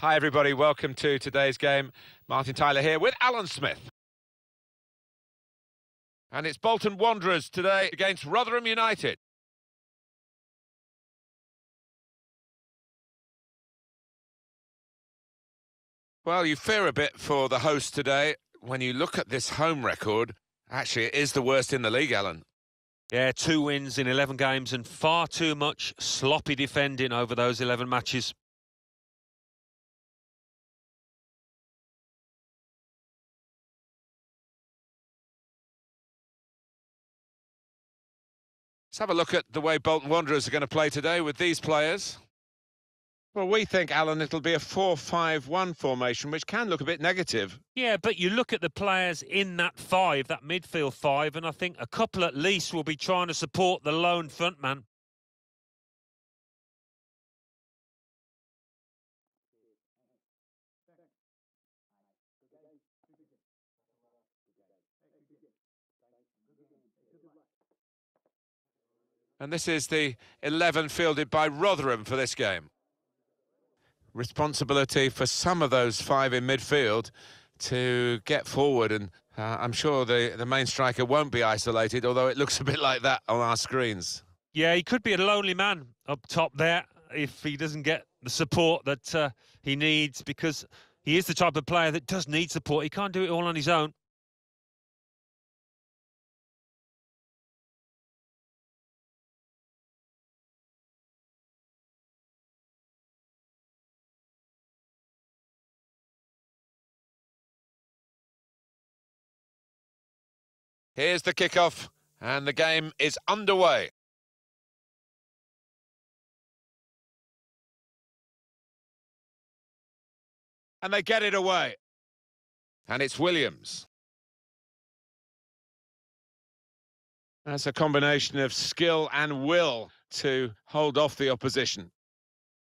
Hi, everybody. Welcome to today's game. Martin Tyler here with Alan Smith. And it's Bolton Wanderers today against Rotherham United. Well, you fear a bit for the host today. When you look at this home record, actually, it is the worst in the league, Alan. Yeah, two wins in 11 games and far too much sloppy defending over those 11 matches. Have a look at the way Bolton Wanderers are going to play today with these players. Well, we think, Alan, it'll be a 4-5-1 formation, which can look a bit negative. Yeah, but you look at the players in that five, that midfield five, and I think a couple at least will be trying to support the lone frontman. And this is the 11 fielded by Rotherham for this game. Responsibility for some of those five in midfield to get forward and uh, I'm sure the, the main striker won't be isolated, although it looks a bit like that on our screens. Yeah, he could be a lonely man up top there if he doesn't get the support that uh, he needs because he is the type of player that does need support. He can't do it all on his own. Here's the kickoff, and the game is underway. And they get it away. And it's Williams. That's a combination of skill and will to hold off the opposition.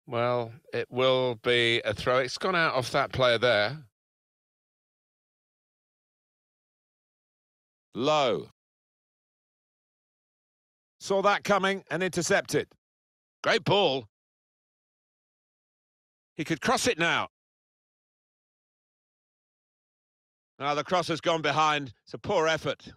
Well, it will be a throw. It's gone out of that player there. Low. Saw that coming and intercepted. Great ball. He could cross it now. Now the cross has gone behind. It's a poor effort.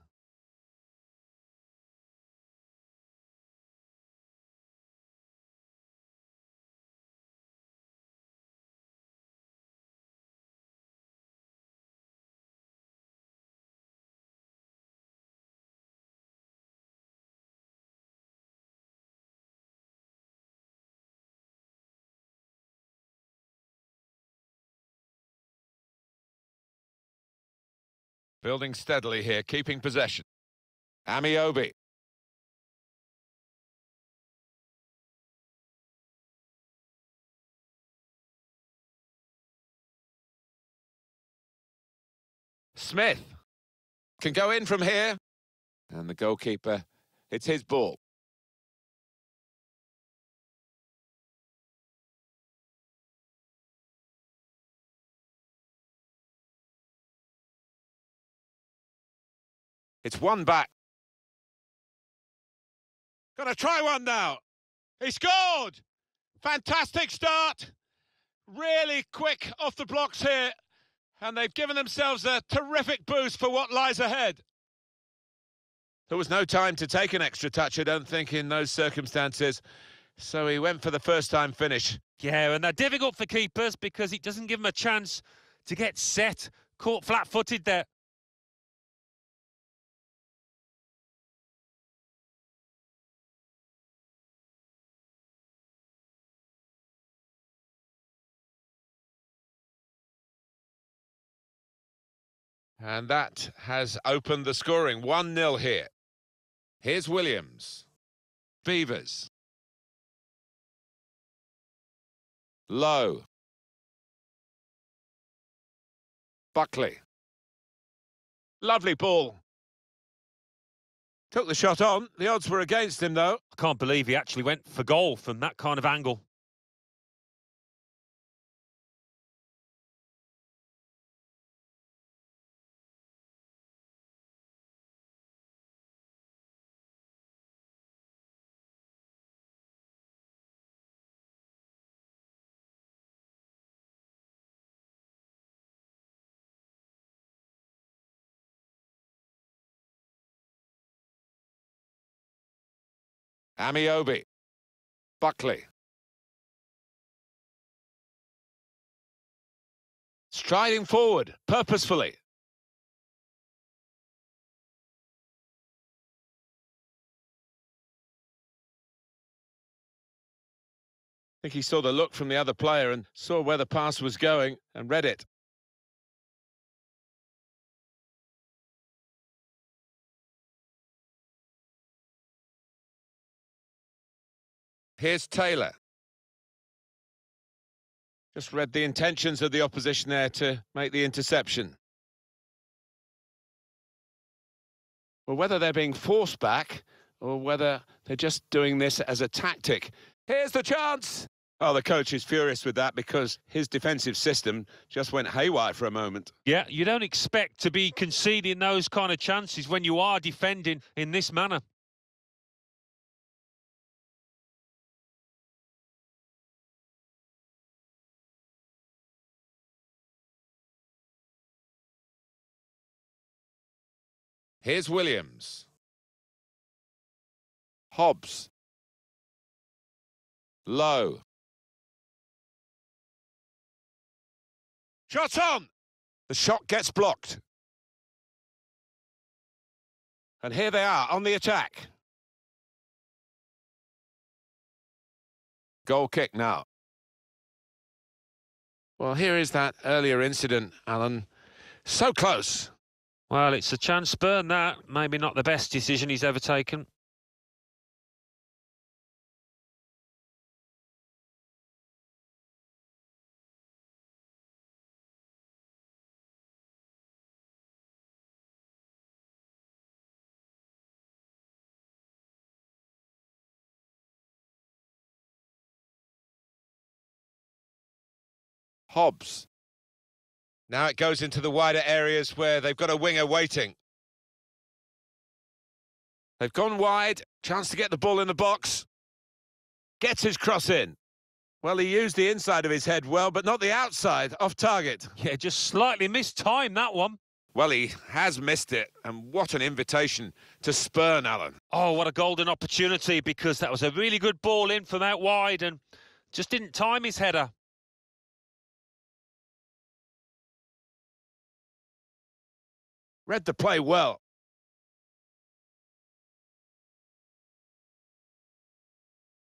Building steadily here, keeping possession. Ameobi. Smith can go in from here. And the goalkeeper, it's his ball. It's one back. Gonna try one now. He scored! Fantastic start. Really quick off the blocks here. And they've given themselves a terrific boost for what lies ahead. There was no time to take an extra touch, I don't think, in those circumstances. So he went for the first time finish. Yeah, and they're difficult for keepers because it doesn't give them a chance to get set. Caught flat footed there. And that has opened the scoring. 1-0 here. Here's Williams. Beevers. Low. Buckley. Lovely ball. Took the shot on. The odds were against him, though. I can't believe he actually went for goal from that kind of angle. Ameobi. Buckley. Striding forward, purposefully. I think he saw the look from the other player and saw where the pass was going and read it. Here's Taylor. Just read the intentions of the opposition there to make the interception. Well, whether they're being forced back or whether they're just doing this as a tactic. Here's the chance! Oh, the coach is furious with that because his defensive system just went haywire for a moment. Yeah, you don't expect to be conceding those kind of chances when you are defending in this manner. Here's Williams. Hobbs. Low. Shot on! The shot gets blocked. And here they are on the attack. Goal kick now. Well, here is that earlier incident, Alan. So close. Well, it's a chance burn that. Maybe not the best decision he's ever taken. Hobbs. Now it goes into the wider areas where they've got a winger waiting. They've gone wide, chance to get the ball in the box. Gets his cross in. Well, he used the inside of his head well, but not the outside, off target. Yeah, just slightly missed time, that one. Well, he has missed it, and what an invitation to spurn Alan. Oh, what a golden opportunity, because that was a really good ball in from out wide and just didn't time his header. Read the play well.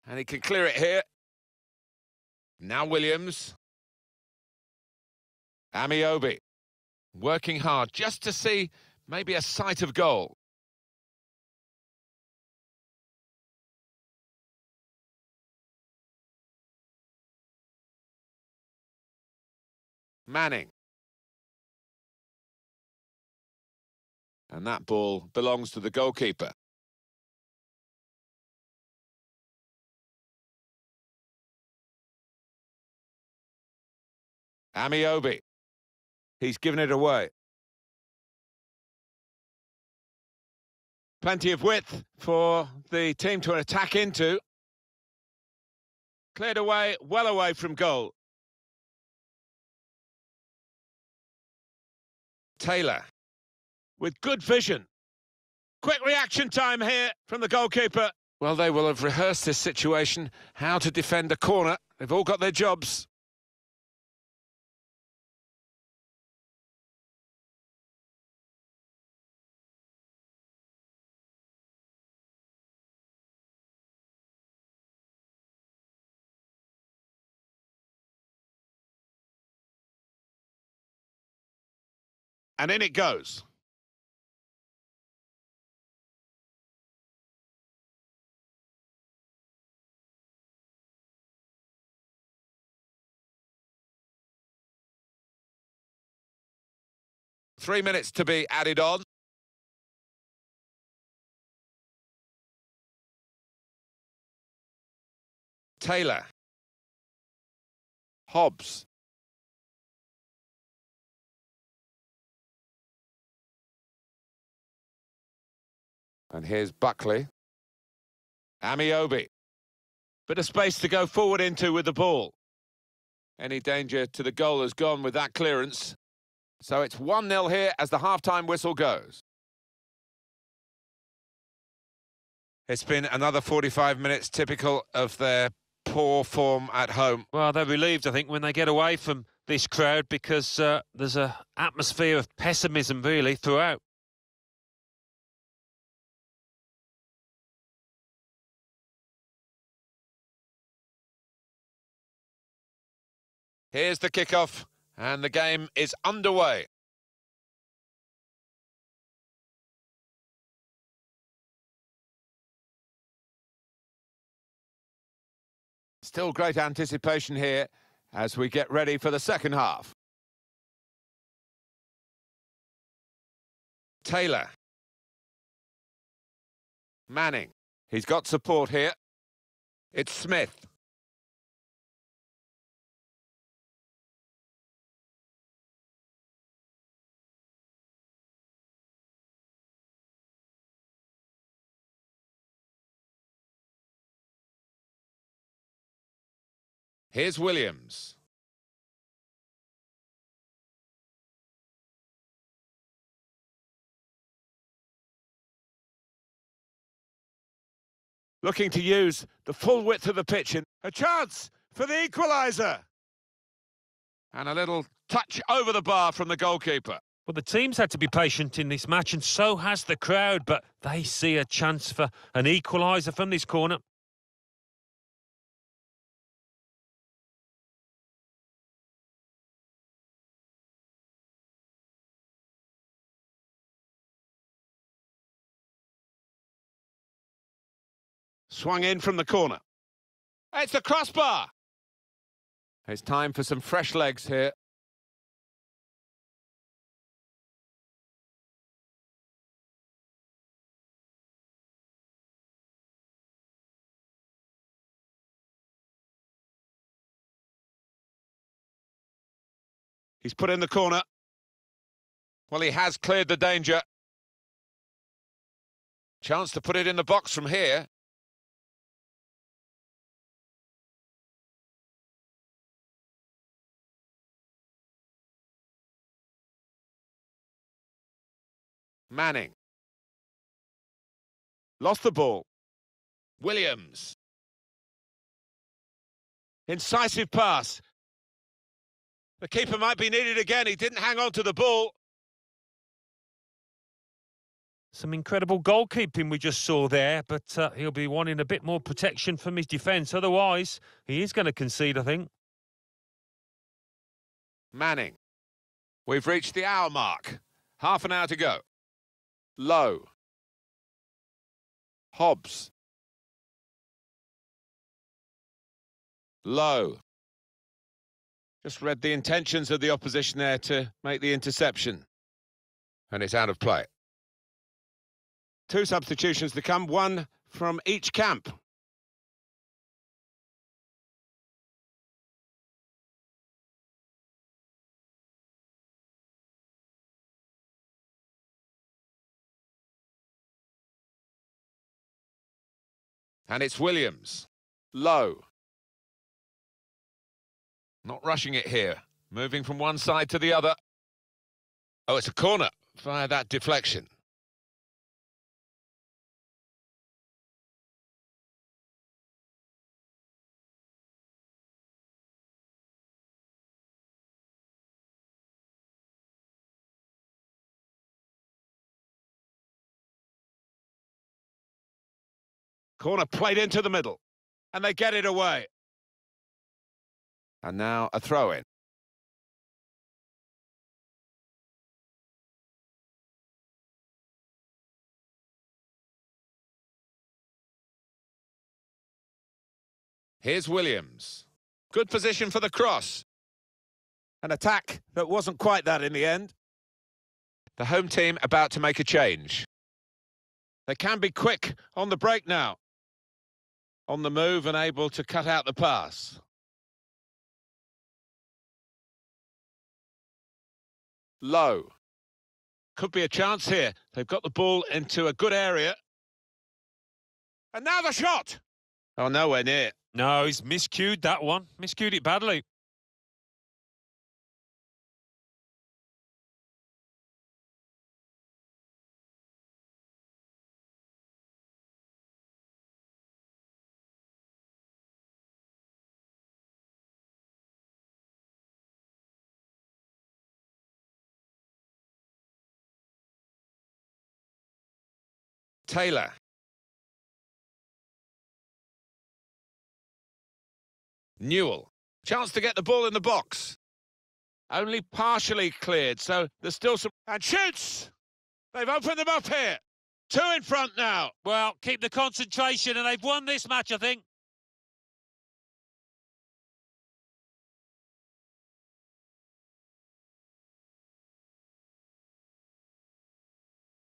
And he can clear it here. Now Williams. Ameobi. Working hard just to see maybe a sight of goal. Manning. And that ball belongs to the goalkeeper. Ameobi. He's given it away. Plenty of width for the team to attack into. Cleared away, well away from goal. Taylor with good vision. Quick reaction time here from the goalkeeper. Well, they will have rehearsed this situation, how to defend a corner. They've all got their jobs. And in it goes. Three minutes to be added on. Taylor. Hobbs. And here's Buckley. Ameobi. Bit of space to go forward into with the ball. Any danger to the goal has gone with that clearance. So it's 1-0 here as the half-time whistle goes. It's been another 45 minutes typical of their poor form at home. Well, they're relieved, I think, when they get away from this crowd because uh, there's a atmosphere of pessimism really throughout. Here's the kickoff, and the game is underway. Still great anticipation here as we get ready for the second half. Taylor. Manning. He's got support here. It's Smith. Here's Williams. Looking to use the full width of the pitch in a chance for the equaliser. And a little touch over the bar from the goalkeeper. Well, the team's had to be patient in this match, and so has the crowd, but they see a chance for an equaliser from this corner. Swung in from the corner. It's the crossbar. It's time for some fresh legs here. He's put in the corner. Well, he has cleared the danger. Chance to put it in the box from here. Manning. Lost the ball. Williams. Incisive pass. The keeper might be needed again. He didn't hang on to the ball. Some incredible goalkeeping we just saw there, but uh, he'll be wanting a bit more protection from his defence. Otherwise, he is going to concede, I think. Manning. We've reached the hour mark. Half an hour to go. Low. Hobbs. Low. Just read the intentions of the opposition there to make the interception. And it's out of play. Two substitutions to come, one from each camp. And it's Williams. Low. Not rushing it here. Moving from one side to the other. Oh, it's a corner via that deflection. Corner played into the middle. And they get it away. And now a throw-in. Here's Williams. Good position for the cross. An attack that wasn't quite that in the end. The home team about to make a change. They can be quick on the break now on the move and able to cut out the pass. Low. Could be a chance here. They've got the ball into a good area. And now the shot! Oh, nowhere near. No, he's miscued that one. Miscued it badly. Taylor. Newell. Chance to get the ball in the box. Only partially cleared, so there's still some... And shoots! They've opened them up here. Two in front now. Well, keep the concentration, and they've won this match, I think.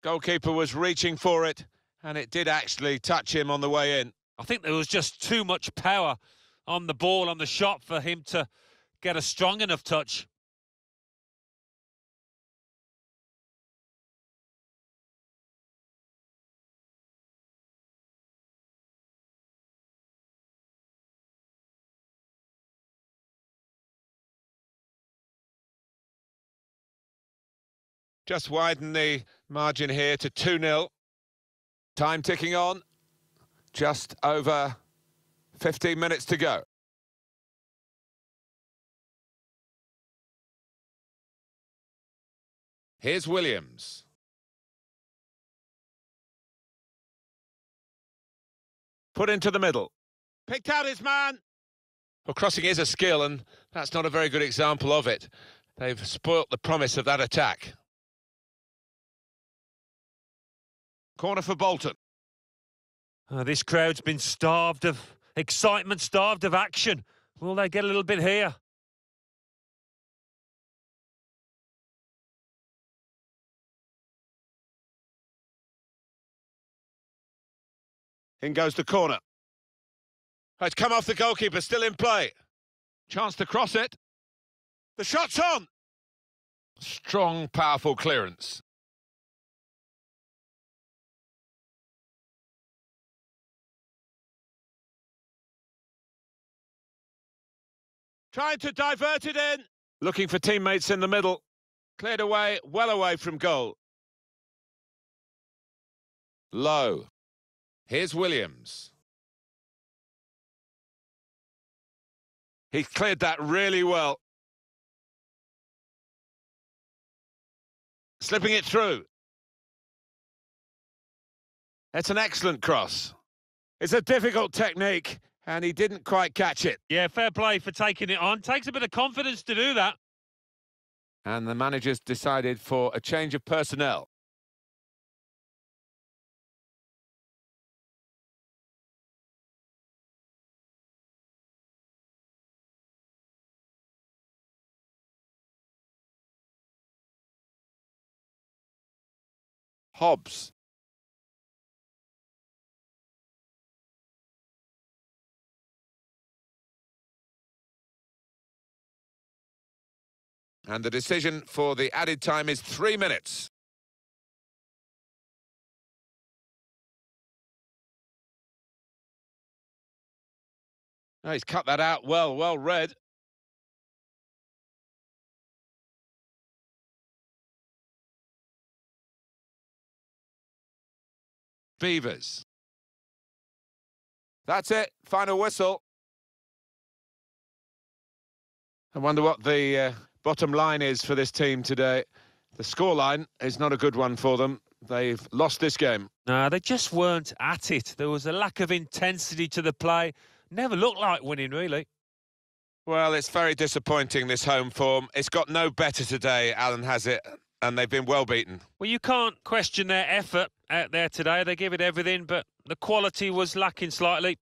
Goalkeeper was reaching for it, and it did actually touch him on the way in. I think there was just too much power on the ball, on the shot, for him to get a strong enough touch. Just widen the margin here to 2-0. Time ticking on. Just over 15 minutes to go. Here's Williams. Put into the middle. Picked out his man. Well, crossing is a skill, and that's not a very good example of it. They've spoilt the promise of that attack. Corner for Bolton. Uh, this crowd's been starved of excitement, starved of action. Will they get a little bit here? In goes the corner. Oh, it's come off the goalkeeper, still in play. Chance to cross it. The shot's on. Strong, powerful clearance. Trying to divert it in. Looking for teammates in the middle. Cleared away, well away from goal. Low. Here's Williams. He cleared that really well. Slipping it through. It's an excellent cross. It's a difficult technique and he didn't quite catch it. Yeah, fair play for taking it on. Takes a bit of confidence to do that. And the managers decided for a change of personnel. Hobbs And the decision for the added time is three minutes. Oh, he's cut that out well, well read. Beevers. That's it, final whistle. I wonder what the uh, bottom line is for this team today. The scoreline is not a good one for them. They've lost this game. No, they just weren't at it. There was a lack of intensity to the play. Never looked like winning, really. Well, it's very disappointing, this home form. It's got no better today, Alan has it, and they've been well beaten. Well, you can't question their effort out there today. They give it everything, but the quality was lacking slightly.